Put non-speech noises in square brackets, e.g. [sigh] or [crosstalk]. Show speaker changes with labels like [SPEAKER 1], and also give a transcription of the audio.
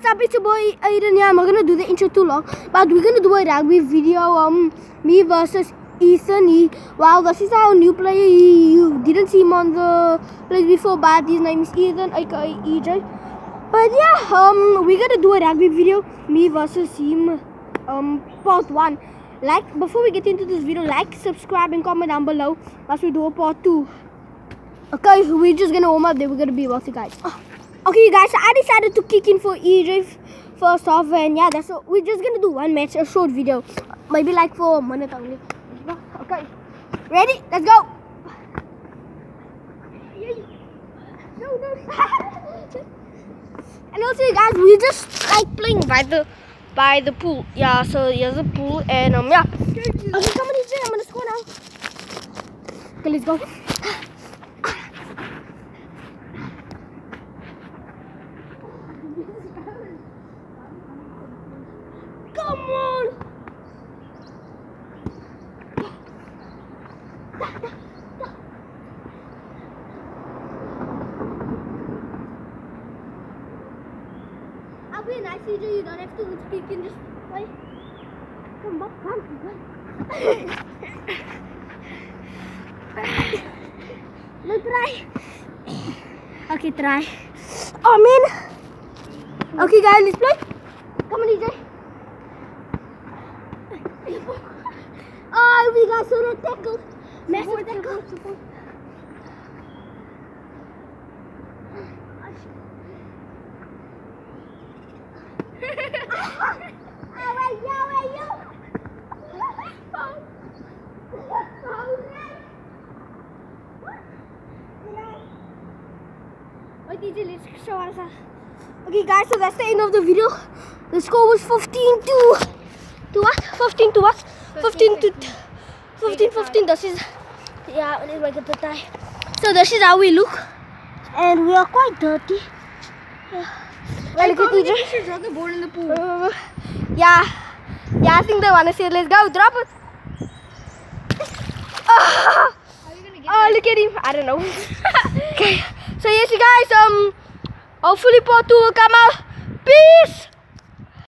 [SPEAKER 1] what's up? It's your boy Aiden here. I'm not gonna do the intro too long, but we're gonna do a rugby video. Um, me versus Ethan. He, wow, this is our new player. You didn't see him on the place before, but his name is Ethan, aka EJ. But yeah, um, we're gonna do a rugby video. Me versus him. Um, part one. Like before we get into this video, like, subscribe, and comment down below. As we do a part two. Okay, we're just gonna warm up. Then we're gonna be you guys. Okay, you guys, I decided to kick in for EJ first off, and yeah, that's what we're just gonna do one match, a short video, maybe like for a minute only. Okay, ready? Let's go. [laughs] No, no. [laughs] and also, you guys, we just like playing by the by the pool. Yeah, so here's the pool, and um, yeah. Okay, I'm gonna score now. Okay, let's go. I'll be a nice teacher, you don't have to speak in just play. Come on, come on. No, try. Okay, try. Oh, man. Okay, guys, let's play. Come on, EJ. Oh, we got so. Massive tackle. let's show us. Okay, guys, so that's the end of the video. The score was 15 to to what? 15 to what? 15 to 15 15. This is yeah, let's make it the. So this is how we look, and we are quite dirty. Yeah.
[SPEAKER 2] Like,
[SPEAKER 1] look at
[SPEAKER 2] we should drop the ball in the pool.
[SPEAKER 1] Uh, yeah, yeah. I think they wanna say, let's go, drop it. [laughs]
[SPEAKER 2] How are you gonna get
[SPEAKER 1] Oh, look at him. I don't know. [laughs] okay. So yes, you guys. Um, hopefully part two will come out. Peace.